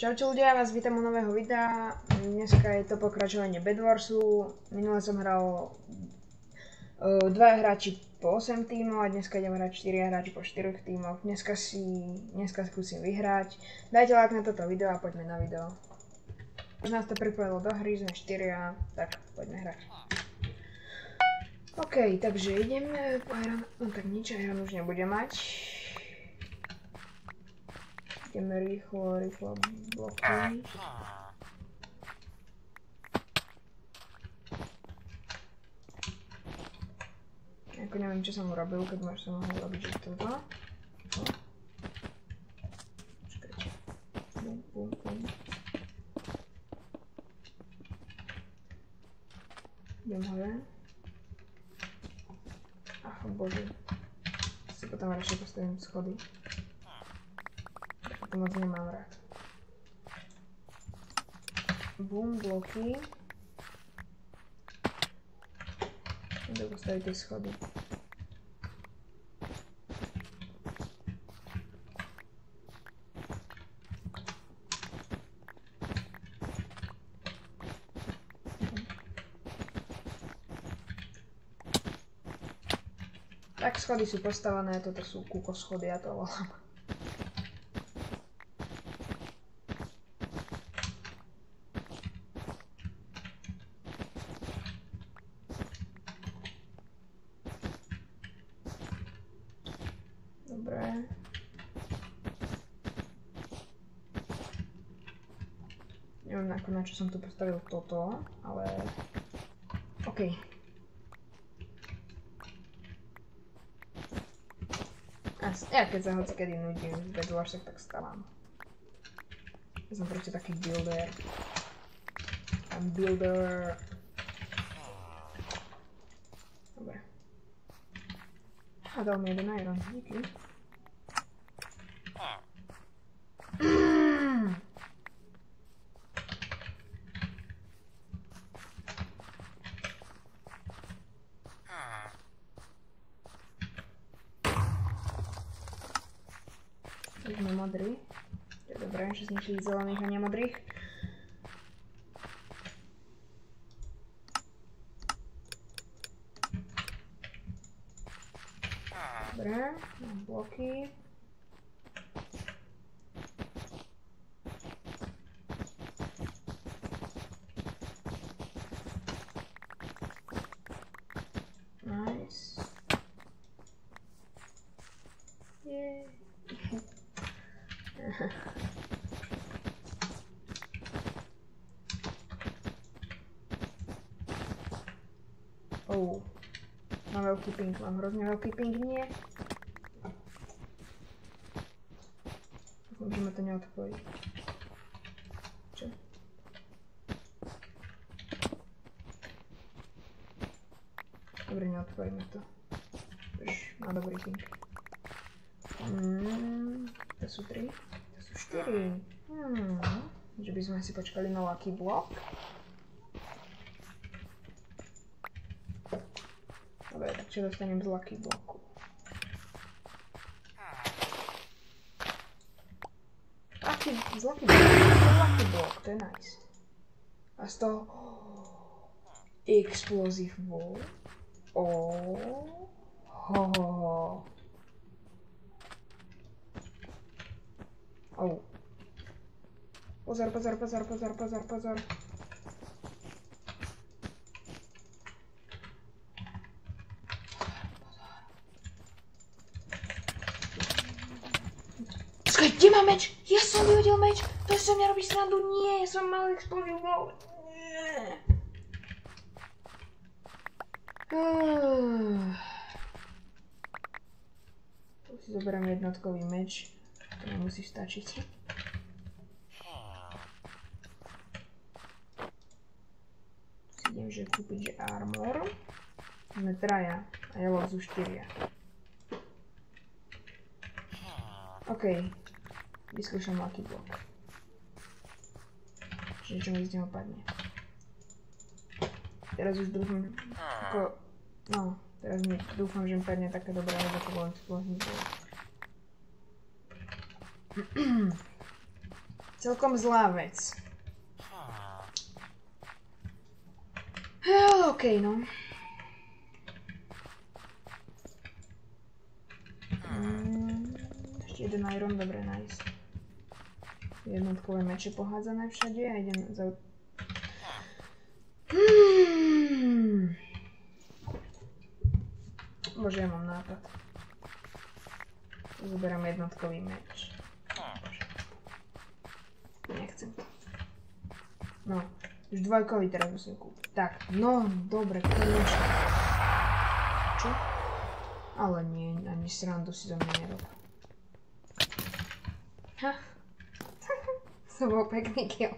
Čaute ľudia, vás vítam u nového videa. Dneska je to pokračovanie Bedwarsu. Minule som hral uh, dva hráči po 8 tímov a dneska idem hrať 4 hráči po 4 tímoch. Dneska si, dneska skúsim vyhrať. Dajte like na toto video a poďme na video. Už nás to pripojilo do hry, sme 4 tak poďme hrať. OK, takže ideme, no tak nič, aj už nebudem mať. Ideme rýchlo, rýchlo bloky. Ako neviem, čo som urobil, keď máš som mohol robiť že toto. Bum, bum, bum. Idem hore. Ach, bože. Si potom radšej postavím schody moc nemám rád. Boom, bloky. Idem postaviť tie schody. Tak schody sú postavené, toto sú kúko schody, ja to volám. Neviem ako na čo som tu postavil toto, ale... OK. Ja keď sa hoci nudím v Bedwarsech, tak stávam. Ja som proste taký builder. I'm builder. Dobre. A dal mi jeden iron, díky. Już zniszczyli zielonych, a nie modrych. Dobra, mam. Nice. Yay. Oh. Mám veľký ping, mám hrozne veľký ping, nie? Dúfam, že ma to neodpojí. Čo? Dobre, neodpojí ma to. Už má dobrý ping. Mm, to sú tri. To sú štyri. Hmm, že by sme si počkali na Lucky Block. Dobre, tak čo dostanem z Lucky Blocku? Lucky, z Lucky je Lucky Block, to je nice. A z toho... Explosive Wall. Oh. Ho, ho, ho. Oh. Pozor, pozor, pozor, pozor, pozor, pozor. Skaj, kde mám meč? Ja som vyhodil meč. To som mňa robí srandu. Nie, som mal explosive wall. Nie. Tu si zoberiem jednotkový meč. To nemusí stačiť. Si idem, že kúpiť, armor. Sme traja a ja lozu štyria. OK. Vyskúšam Lucky Block. Čiže čo mi z neho padne. Teraz už dúfam, ako... No, teraz mi dúfam, že mi padne také dobré, lebo to bolo explosive. Celkom zlá vec. OK, no. Mm, ešte jeden iron, dobre, nice. Jednotkové meče pohádzané všade a idem za... Hmm. Bože, ja mám nápad. Zoberám jednotkový meč. Nechcem to. No, už dvojkový teraz musím kúpiť. Tak, no, dobre, konečne. Čo? Ale nie, ani srandu si zo mňa nerob. To bol pekný kill.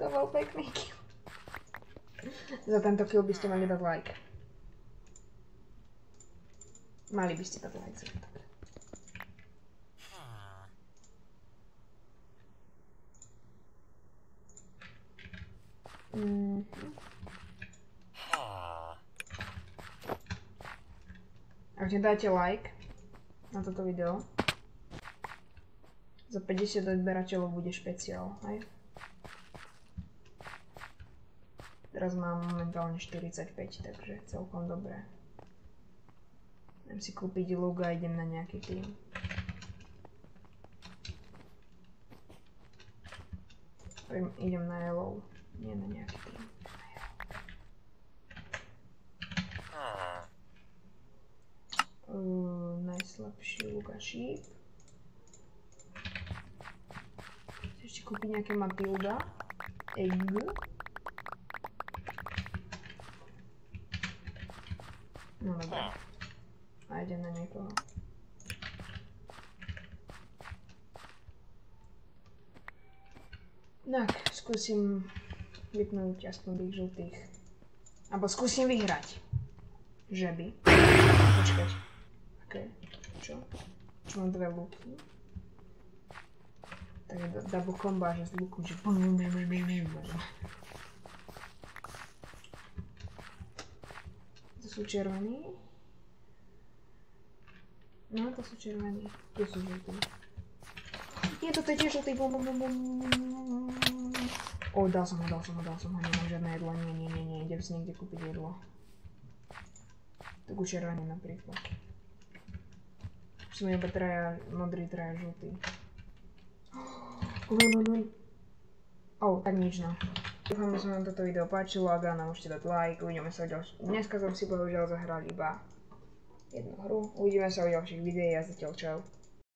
to bol pekný kill. Za tento kill by ste mali dať like. Mali by ste dať like za to. Mhm. Ak nedáte like na toto video, za 50 odberateľov bude špeciál, hej? Teraz mám momentálne 45, takže celkom dobré. Idem si kúpiť luk a idem na nejaký tým. Idem na yellow, nie na nejaký tým. Uh, najslabší luk a šíp. Ešte kúpiť nejaké Matilda. Egg. No dobré. A idem na niekoho. Tak, skúsim vypnúť aspoň tých žltých. Abo skúsim vyhrať. Že by. Počkať. Také. Čo? Čo mám dve luky? Tak je double combo že z luku, že. To sú červení. No, to sú červení. Tu sú žltí. Nie, toto je tiež žltý. O, dal som ho, dal som ho, dal som ho. Nemám žiadne jedlo. Nie, nie, nie, nie. Idem si niekde kúpiť jedlo. Takú červenú napríklad. Sú iba traja modrý, traja žltý. Oh, tak nič no. Dúfam, že sa vám toto video páčilo, ak áno, môžete dať like, uvidíme sa ďalšie. Dneska som si bohužiaľ zahral iba jednu hru. Uvidíme sa v ďalších videách a zatiaľ čau.